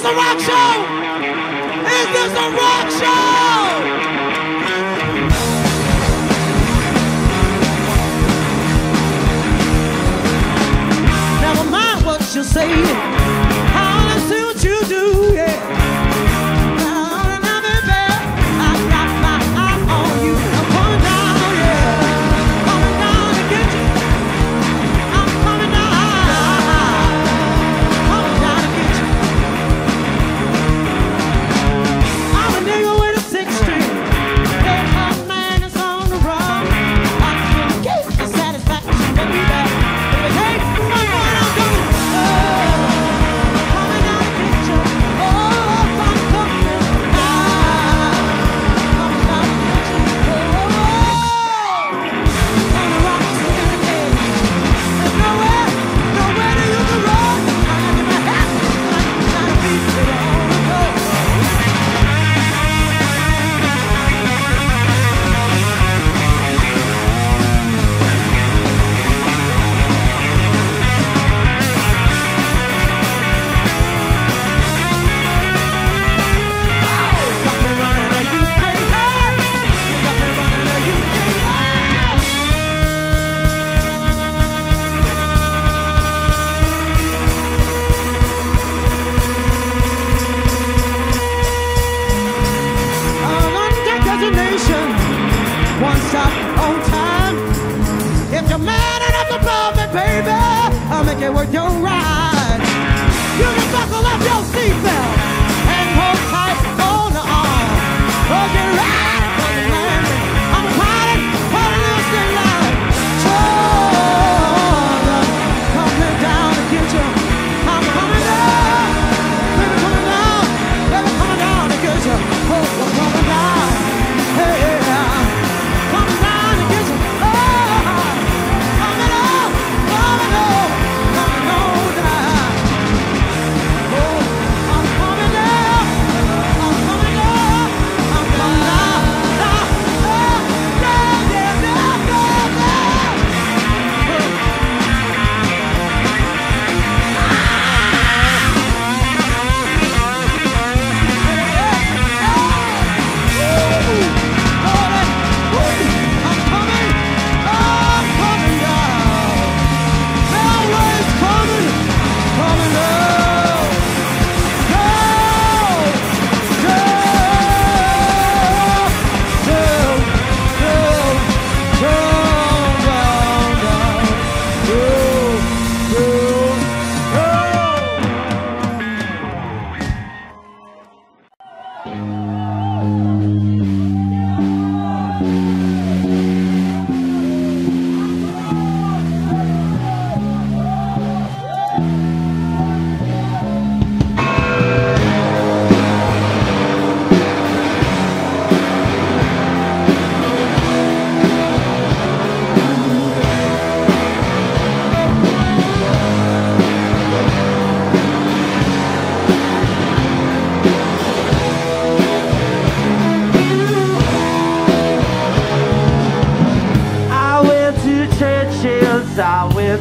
this a rock show? Is this a rock show? Never mind what you say.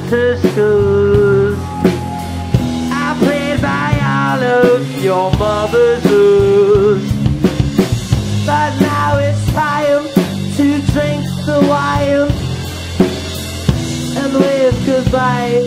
to school. I played by all of your mother's rules. But now it's time to drink the wine and wave goodbye.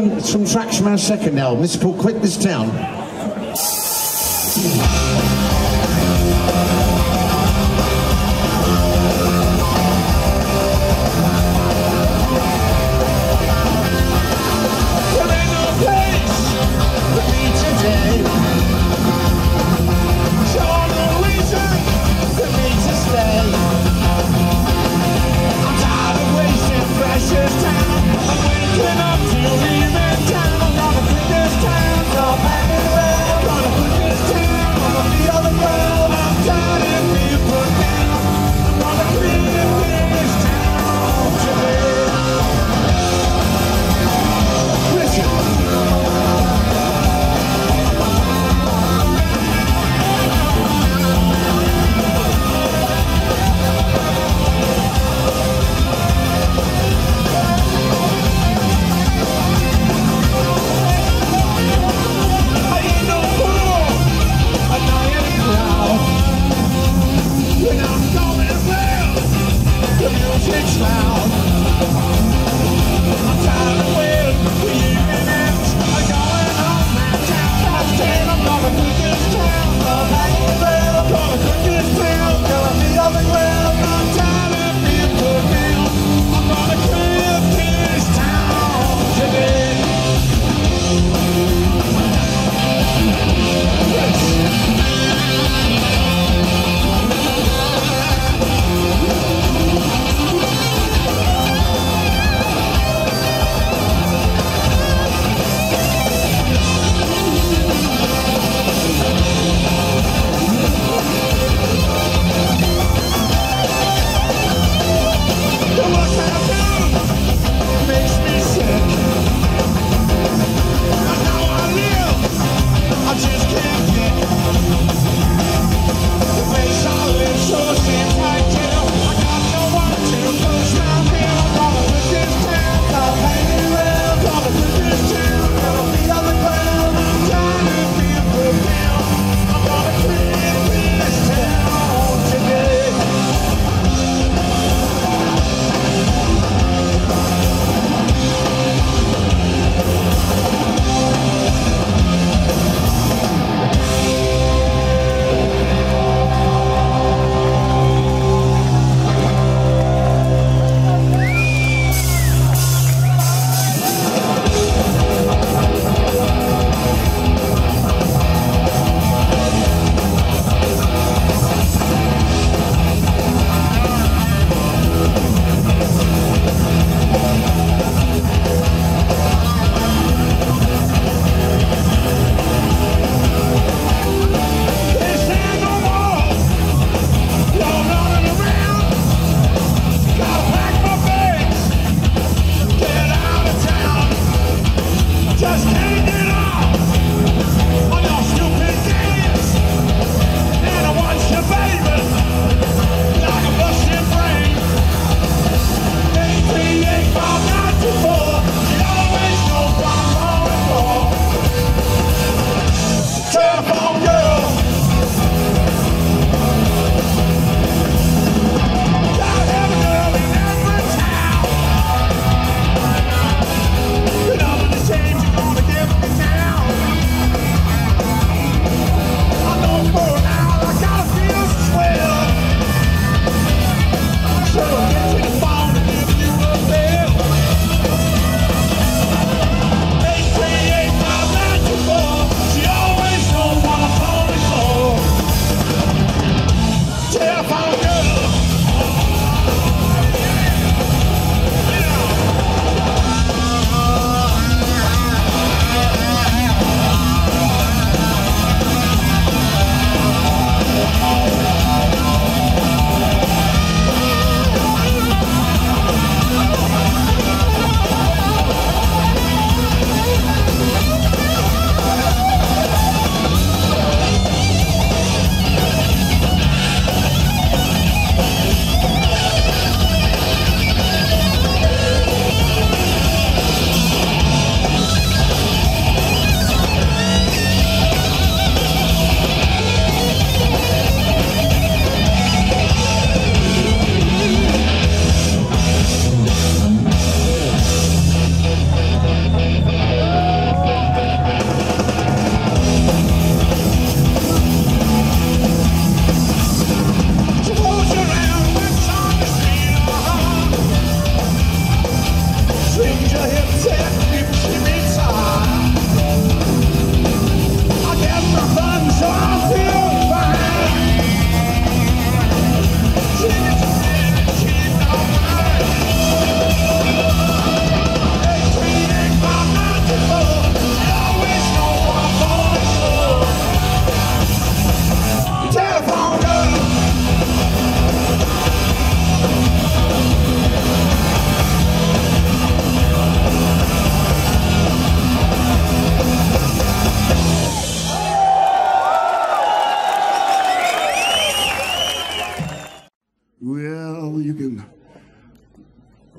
um, tracks from our second album. This is called Quit This Town.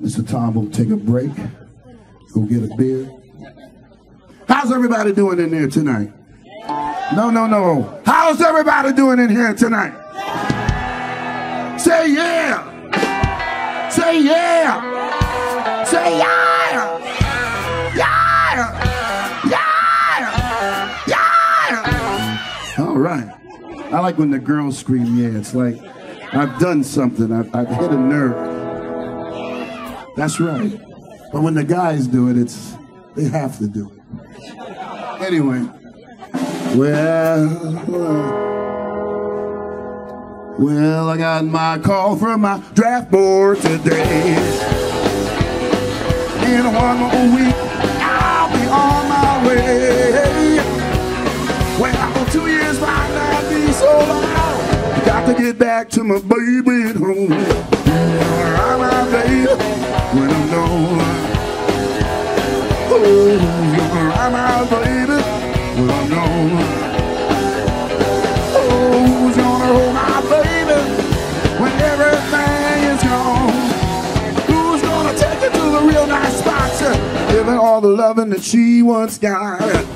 Mr. Tom will take a break, go get a beer. How's everybody doing in there tonight? No, no, no. How's everybody doing in here tonight? Say yeah. Say yeah. Say yeah. Yeah. Yeah. Yeah. All right. I like when the girls scream yeah. It's like I've done something. I've, I've hit a nerve. That's right. But when the guys do it, it's they have to do it. Anyway. Well, uh, well, I got my call from my draft board today. In one more week, I'll be on my way. Well, two years might not be so long. Got to get back to my baby at home. I'm baby I'm gone. Who's gonna hold my baby when everything is gone? Who's gonna take her to the real nice spots? all the loving that she once got.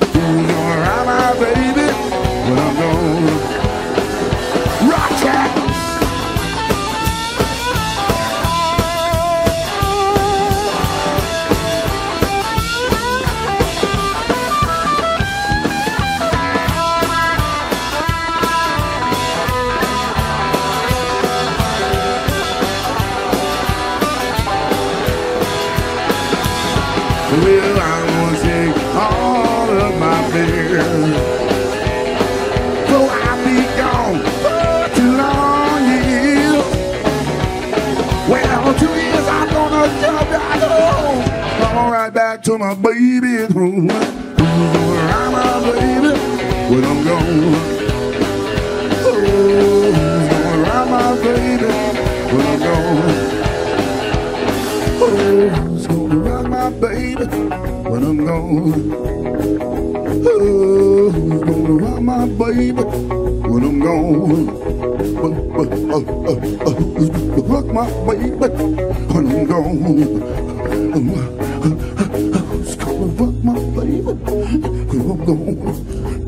Right my. Who's gonna ride my baby when I'm gone? Oh, who's gonna my baby when I'm gone? Oh, who's gonna rock my baby when I'm gone? Oh, gonna rock my baby when I'm gone? Oh, oh, oh, who's gonna rock my baby when I'm gone? gewoon.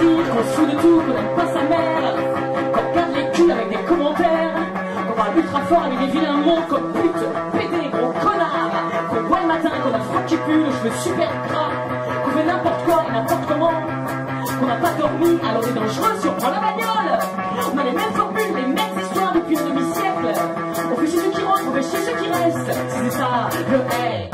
Dire qu'on se fout de tout, qu'on n'aime pas sa mère, qu'on regarde les culs avec des commentaires, qu'on parle ultra fort avec des vilains mots comme pute, pédé, gros connard, qu'on boit le matin, qu'on a froc qui pue, le cheveu super gras, qu'on fait n'importe quoi et n'importe comment, qu'on n'a pas dormi, alors c'est dangereux si on prend la bagnole. On a les mêmes formules, les mêmes histoires depuis un demi-siècle. On fait chez ceux qui rentrent, on fait chez ceux qui restent. C'est ça, le hey,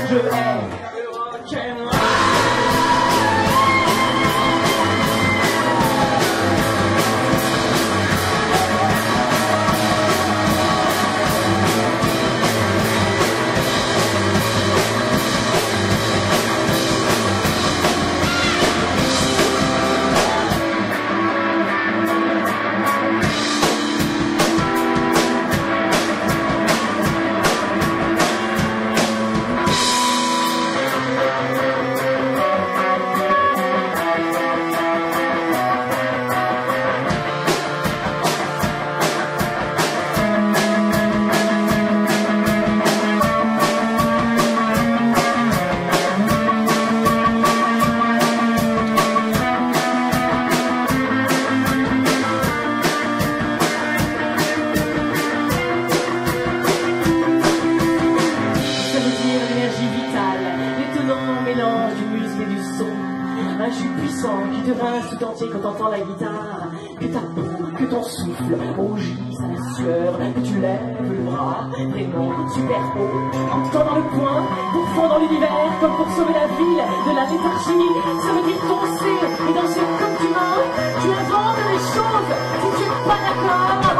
Angela, Angela. Que ta peau, que ton souffle rougisse à la sueur, que tu lèves le bras, vraiment super haut, en te tendant le poing pour fondre l'univers comme pour sauver la ville de la léthargie. Ça veut dire danser et danser comme tu veux. Tu inventes des choses si tu es pas d'accord.